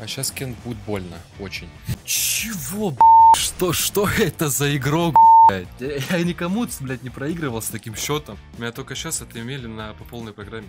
А сейчас Кен будет больно, очень. Чего, б***? Что, что это за игрок, блядь? Я, я никому, блядь, не проигрывал с таким счетом. Меня только сейчас отымели на по полной программе.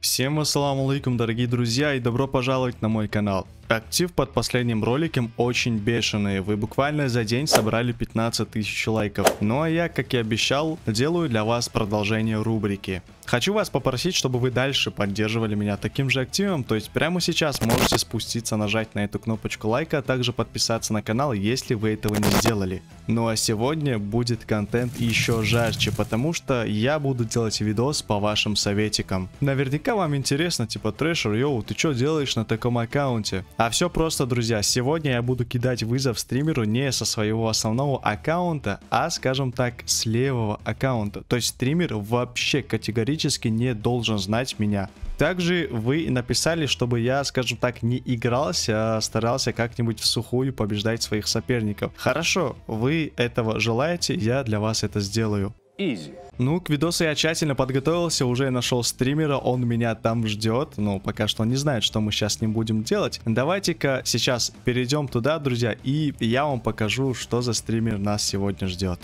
Всем ассаламу алейкум, дорогие друзья, и добро пожаловать на мой канал. Актив под последним роликом очень бешеный, вы буквально за день собрали 15 тысяч лайков. Ну а я, как и обещал, делаю для вас продолжение рубрики. Хочу вас попросить, чтобы вы дальше поддерживали меня таким же активом, то есть прямо сейчас можете спуститься, нажать на эту кнопочку лайка, а также подписаться на канал, если вы этого не сделали. Ну а сегодня будет контент еще жарче, потому что я буду делать видос по вашим советикам. Наверняка вам интересно, типа, трэшер, йоу, ты что делаешь на таком аккаунте? А все просто, друзья, сегодня я буду кидать вызов стримеру не со своего основного аккаунта, а, скажем так, с левого аккаунта. То есть стример вообще категорически не должен знать меня. Также вы написали, чтобы я, скажем так, не игрался, а старался как-нибудь в сухую побеждать своих соперников. Хорошо, вы этого желаете, я для вас это сделаю. Easy. Ну, к видосу я тщательно подготовился, уже нашел стримера, он меня там ждет, но пока что он не знает, что мы сейчас с ним будем делать. Давайте-ка сейчас перейдем туда, друзья, и я вам покажу, что за стример нас сегодня ждет.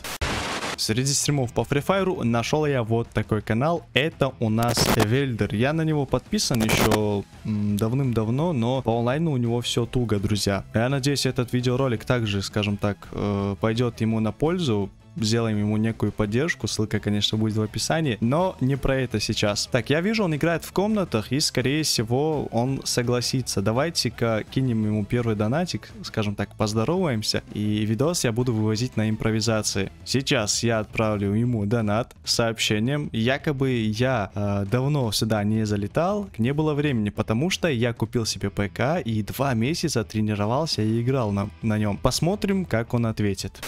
Среди стримов по Free Fire нашел я вот такой канал. Это у нас Вельдер. Я на него подписан еще давным-давно, но по онлайну у него все туго, друзья. Я надеюсь, этот видеоролик также, скажем так, э, пойдет ему на пользу сделаем ему некую поддержку, ссылка, конечно, будет в описании, но не про это сейчас. Так, я вижу, он играет в комнатах, и, скорее всего, он согласится. Давайте-ка кинем ему первый донатик, скажем так, поздороваемся, и видос я буду вывозить на импровизации. Сейчас я отправлю ему донат с сообщением, якобы я э, давно сюда не залетал, не было времени, потому что я купил себе ПК и два месяца тренировался и играл на, на нем. Посмотрим, как он ответит.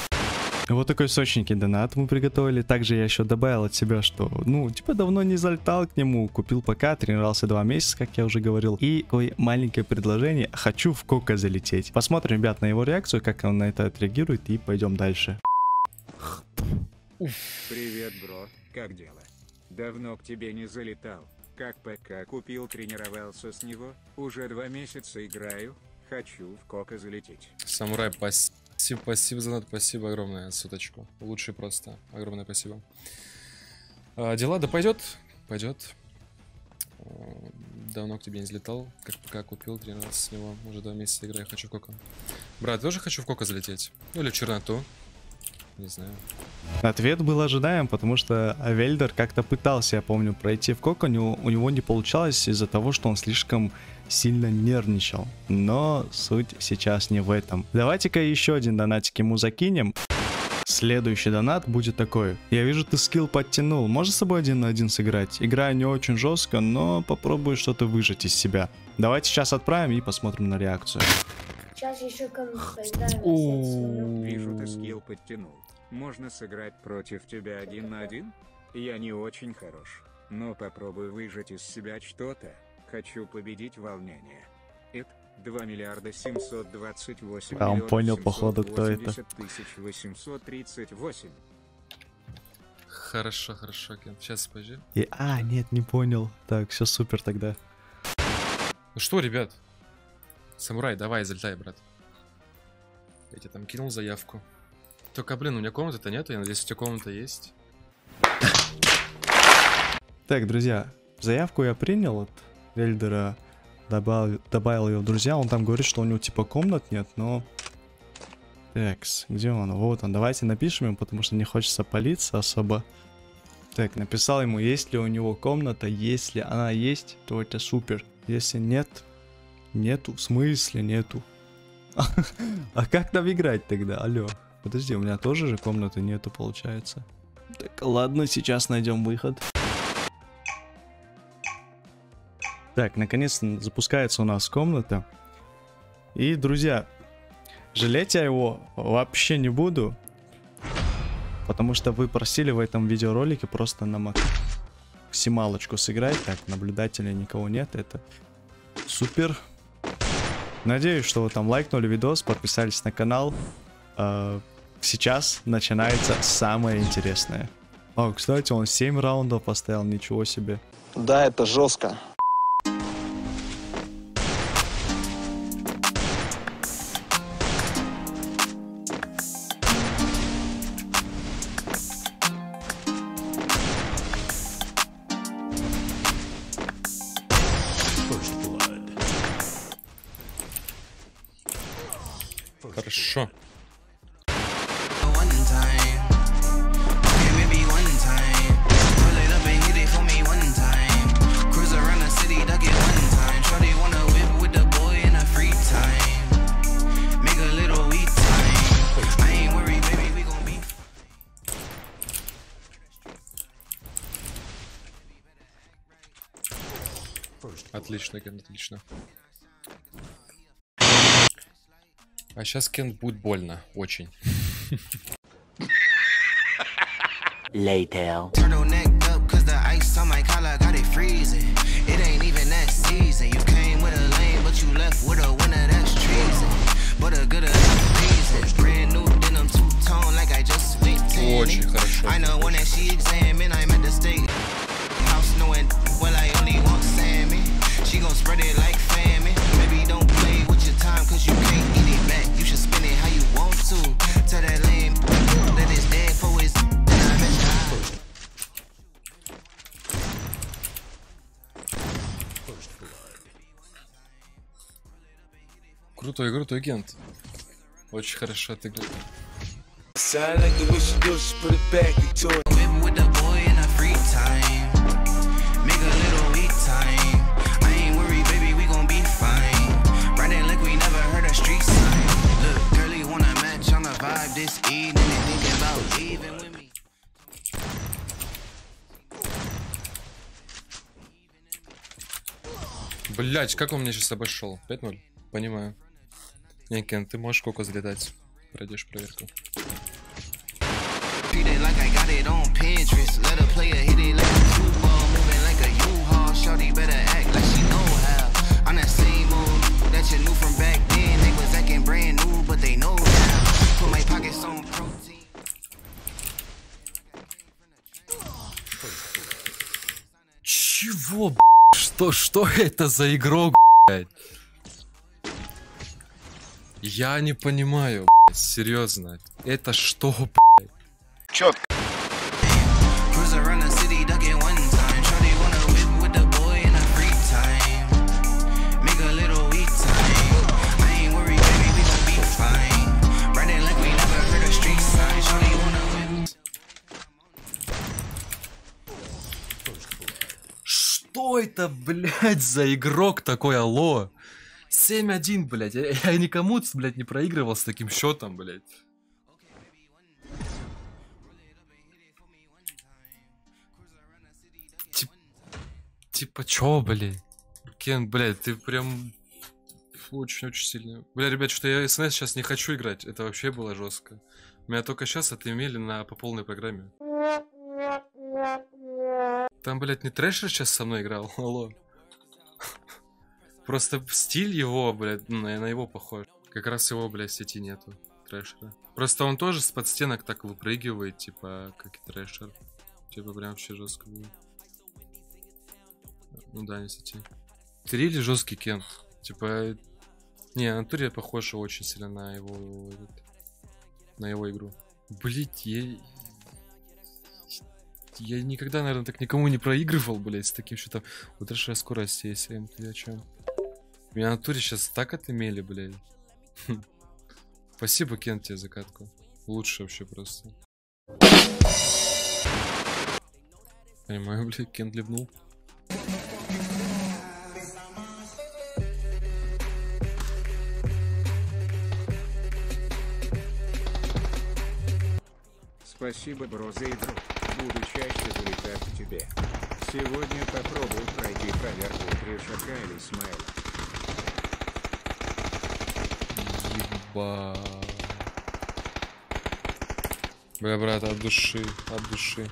Вот такой сочненький донат мы приготовили. Также я еще добавил от себя, что, ну, типа давно не залетал к нему. Купил ПК, тренировался два месяца, как я уже говорил. И такое маленькое предложение. Хочу в Кока залететь. Посмотрим, ребят, на его реакцию, как он на это отреагирует. И пойдем дальше. Привет, бро. Как дела? Давно к тебе не залетал. Как ПК купил, тренировался с него. Уже два месяца играю. Хочу в Кока залететь. Самурай, спасибо. Спасибо, спасибо за над, спасибо огромное, суточку. Лучший просто. Огромное спасибо. А, дела, да пойдет, пойдет. А, давно к тебе не взлетал. Как пока купил, тренировался с него. Уже два месяца играю, хочу в Кока. Брат, тоже хочу в Кока залететь. Ну или в черноту. Не знаю. Ответ был ожидаем, потому что Вельдер как-то пытался, я помню, пройти в него, у него не получалось из-за того, что он слишком сильно нервничал. Но суть сейчас не в этом. Давайте-ка еще один донатик ему закинем. Следующий донат будет такой. Я вижу, ты скилл подтянул. Можешь с собой один на один сыграть? Игра не очень жестко, но попробую что-то выжать из себя. Давайте сейчас отправим и посмотрим на реакцию. Сейчас еще кому-то Вижу, ты скилл подтянул. Можно сыграть против тебя один на один? Я не очень хорош, но попробую выжать из себя что-то. Хочу победить волнение. Это 2 миллиарда 728 а он понял, походу, кто это. тысяч 838. Хорошо, хорошо, Кен. Сейчас, подожди. И, а, нет, не понял. Так, все супер тогда. Ну что, ребят? Самурай, давай, залетай, брат. Я тебе там кинул заявку. Только, блин, у меня комнаты-то нету, я надеюсь, у тебя комната есть. Так, друзья, заявку я принял от Вельдера добавил, добавил ее в друзья. Он там говорит, что у него типа комнат нет, но... Такс, где он? Вот он. Давайте напишем ему, потому что не хочется палиться особо. Так, написал ему, есть ли у него комната. Если она есть, то это супер. Если нет, нету. В смысле нету? А как там играть тогда? Алло. Подожди, у меня тоже же комнаты нету, получается. Так, ладно, сейчас найдем выход. Так, наконец-то запускается у нас комната. И, друзья, жалеть я его вообще не буду. Потому что вы просили в этом видеоролике просто на максималочку сыграть. Так, наблюдателей никого нет, это супер. Надеюсь, что вы там лайкнули видос, подписались на канал. А, сейчас начинается самое интересное. О, кстати, он 7 раундов поставил, ничего себе. Да, это жестко. be. Отлично, Кент, отлично. А сейчас Кент будет больно, очень. Turtleneck and thinking about leaving with me. Блять, как он меня сейчас обошел? 5-0? Понимаю. Не, Кент, ты можешь коко залетать. Пройдешь проверку. Чего, б***ь? Что, что это за игрок, блядь? Я не понимаю, блядь, серьезно. Это что, блядь? Whip. Что это, блядь, за игрок такой, алло? 7-1, блядь. Я, я никому, блядь, не проигрывал с таким счетом, блядь. Тип- Типа, чё, блядь? Кен, блядь, ты прям очень-очень сильно. Бля, ребят, что я СНС сейчас не хочу играть. Это вообще было жестко. Меня только сейчас отымели на по полной программе. Там, блядь, не трэшер сейчас со мной играл, алло. Просто стиль его, блядь, ну, на, его похож. Как раз его, блядь, сети нету, трэшера. Просто он тоже с подстенок так выпрыгивает, типа, как и трэшер. Типа, прям вообще жестко было. Ну да, не сети. Трилли жесткий кент. Типа, не, натуре похож очень сильно на его, этот, на его игру. Блять, я... Я никогда, наверное, так никому не проигрывал, блядь, с таким счетом. Вот большая скорость есть, я ты о чем? Меня на туре сейчас так отымели, блядь. Спасибо, Кент, тебе за катку. Лучше вообще просто. Понимаю, блядь, Кент ливнул. Спасибо, бро, за игру. Буду чаще залетать к тебе. Сегодня попробую пройти проверку Кришака или Смайла. Еба. Бля, брат, от души, от души.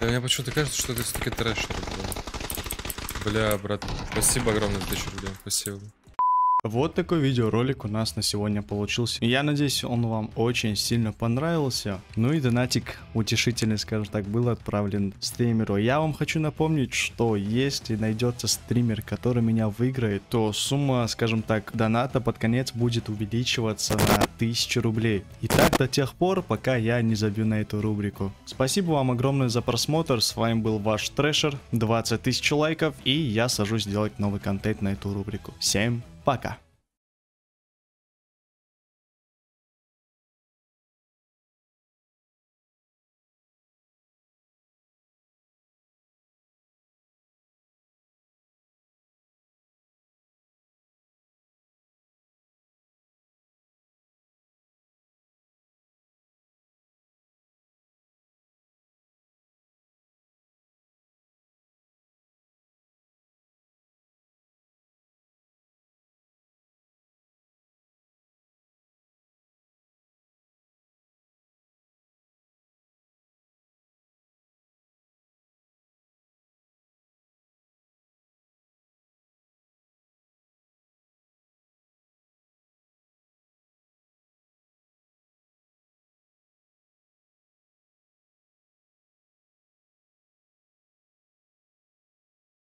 Бля, мне почему-то кажется, что это все-таки трэшер, бля. Бля, брат, спасибо огромное за 1000 рублей, спасибо. Вот такой видеоролик у нас на сегодня получился. Я надеюсь, он вам очень сильно понравился. Ну и донатик утешительный, скажем так, был отправлен стримеру. Я вам хочу напомнить, что если найдется стример, который меня выиграет, то сумма, скажем так, доната под конец будет увеличиваться на 1000 рублей. И так до тех пор, пока я не забью на эту рубрику. Спасибо вам огромное за просмотр. С вами был ваш Трэшер. 20 тысяч лайков. И я сажусь делать новый контент на эту рубрику. Всем пока.